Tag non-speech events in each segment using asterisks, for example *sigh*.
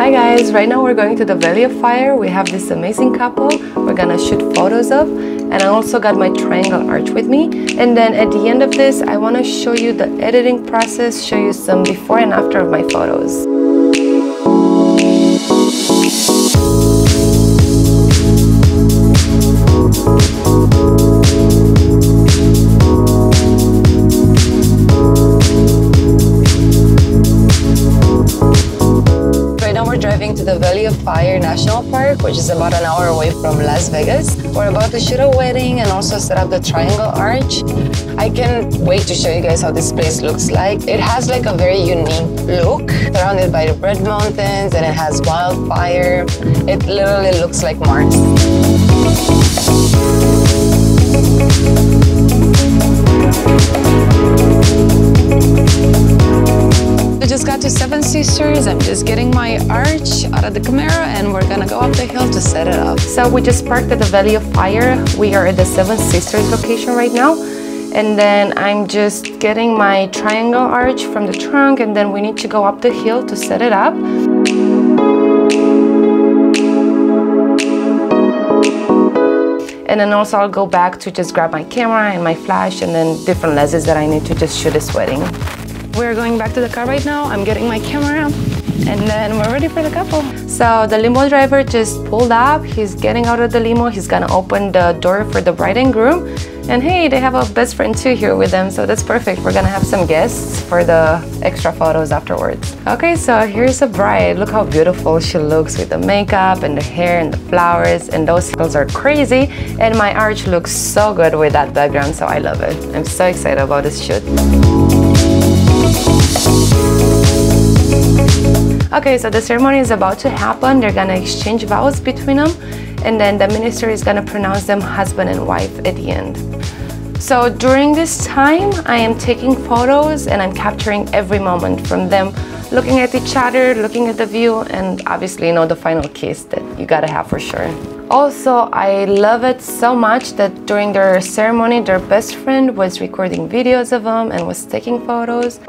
Hi guys, right now we're going to the Valley of Fire. We have this amazing couple we're gonna shoot photos of and I also got my triangle arch with me. And then at the end of this, I wanna show you the editing process, show you some before and after of my photos. Fire National Park, which is about an hour away from Las Vegas. We're about to shoot a wedding and also set up the Triangle Arch. I can't wait to show you guys how this place looks like. It has like a very unique look, surrounded by the Red Mountains, and it has wildfire. It literally looks like Mars. Just got to Seven Sisters. I'm just getting my arch out of the Camaro and we're gonna go up the hill to set it up. So we just parked at the Valley of Fire. We are at the Seven Sisters location right now. And then I'm just getting my triangle arch from the trunk and then we need to go up the hill to set it up. And then also I'll go back to just grab my camera and my flash and then different lenses that I need to just shoot this wedding. We're going back to the car right now. I'm getting my camera and then we're ready for the couple. So the limo driver just pulled up. He's getting out of the limo. He's gonna open the door for the bride and groom. And hey, they have a best friend too here with them, so that's perfect. We're gonna have some guests for the extra photos afterwards. Okay, so here's the bride. Look how beautiful she looks with the makeup and the hair and the flowers, and those heels are crazy. And my arch looks so good with that background, so I love it. I'm so excited about this shoot. Okay, so the ceremony is about to happen. They're gonna exchange vows between them, and then the minister is gonna pronounce them husband and wife at the end. So during this time, I am taking photos and I'm capturing every moment from them looking at each other, looking at the view, and obviously, you know, the final kiss that you gotta have for sure. Also, I love it so much that during their ceremony, their best friend was recording videos of them and was taking photos.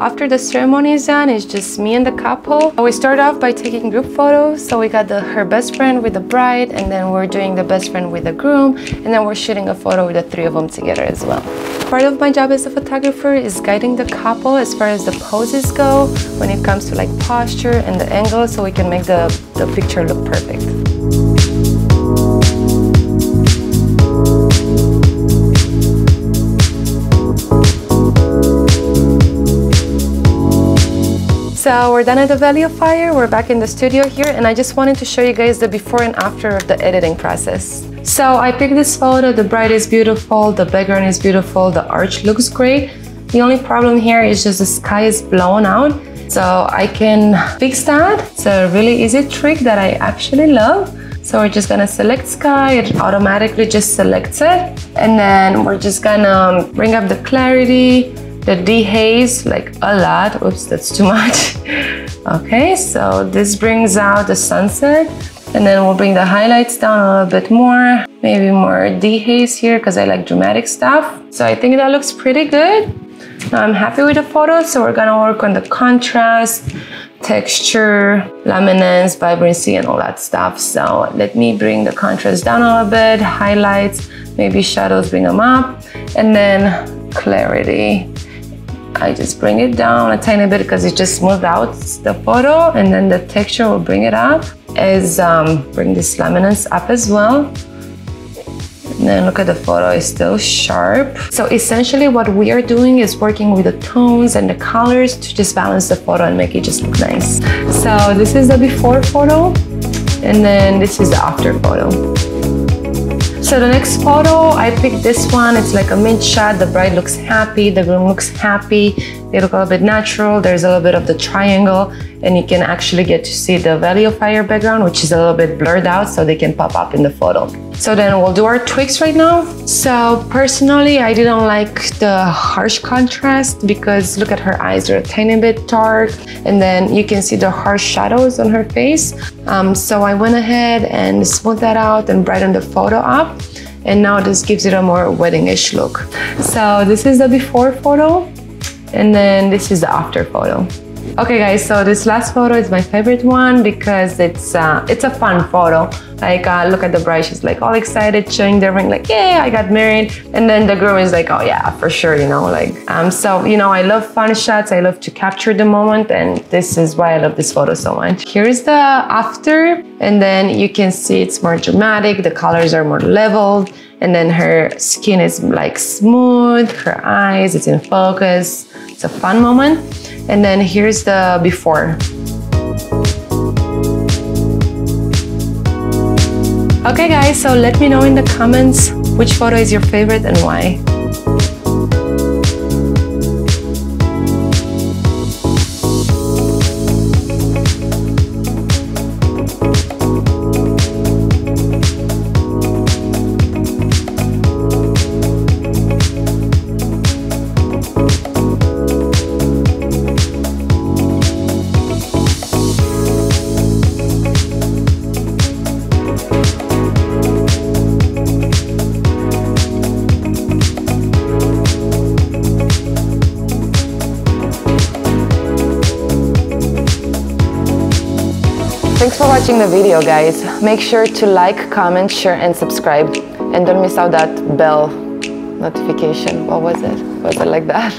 After the ceremony is done, it's just me and the couple. We start off by taking group photos. So we got the her best friend with the bride, and then we're doing the best friend with the groom, and then we're shooting a photo with the three of them together as well. Part of my job as a photographer is guiding the couple as far as the poses go when it comes to like posture and the angle so we can make the, the picture look perfect. So we're done at the Valley of Fire. We're back in the studio here and I just wanted to show you guys the before and after of the editing process. So I picked this photo. The bride is beautiful. The background is beautiful. The arch looks great. The only problem here is just the sky is blown out. So I can fix that. It's a really easy trick that I actually love. So we're just gonna select sky, it automatically just selects it. And then we're just gonna um, bring up the clarity, the dehaze like a lot. Oops, that's too much. *laughs* okay, so this brings out the sunset and then we'll bring the highlights down a little bit more, maybe more dehaze here because I like dramatic stuff. So I think that looks pretty good. Now I'm happy with the photo, so we're gonna work on the contrast, texture, luminance, vibrancy, and all that stuff. So let me bring the contrast down a little bit, highlights, maybe shadows, bring them up, and then clarity. I just bring it down a tiny bit because it just smoothed out the photo and then the texture will bring it up as um, bring this luminance up as well. And then look at the photo, it's still sharp. So essentially what we are doing is working with the tones and the colors to just balance the photo and make it just look nice. So this is the before photo and then this is the after photo. So the next photo, I picked this one. It's like a mid shot. The bride looks happy. The groom looks happy. They look a little bit natural. There's a little bit of the triangle and you can actually get to see the Valley of Fire background, which is a little bit blurred out so they can pop up in the photo. So then we'll do our tweaks right now. So personally, I didn't like the harsh contrast because look at her eyes, they're a tiny bit dark and then you can see the harsh shadows on her face. Um, so I went ahead and smoothed that out and brightened the photo up. And now this gives it a more wedding-ish look. So this is the before photo And then this is the after photo. Okay guys, so this last photo is my favorite one because it's uh, it's a fun photo. Like uh, look at the bride, she's like all excited, showing the ring like, yeah, I got married. And then the groom is like, oh yeah, for sure, you know, like, um, so, you know, I love fun shots. I love to capture the moment and this is why I love this photo so much. Here's the after and then you can see it's more dramatic. The colors are more leveled and then her skin is like smooth, her eyes, it's in focus. It's a fun moment. And then here's the before. Okay guys, so let me know in the comments which photo is your favorite and why. Thanks for watching the video guys. Make sure to like, comment, share and subscribe. And don't miss out that bell notification. What was it? Was it like that?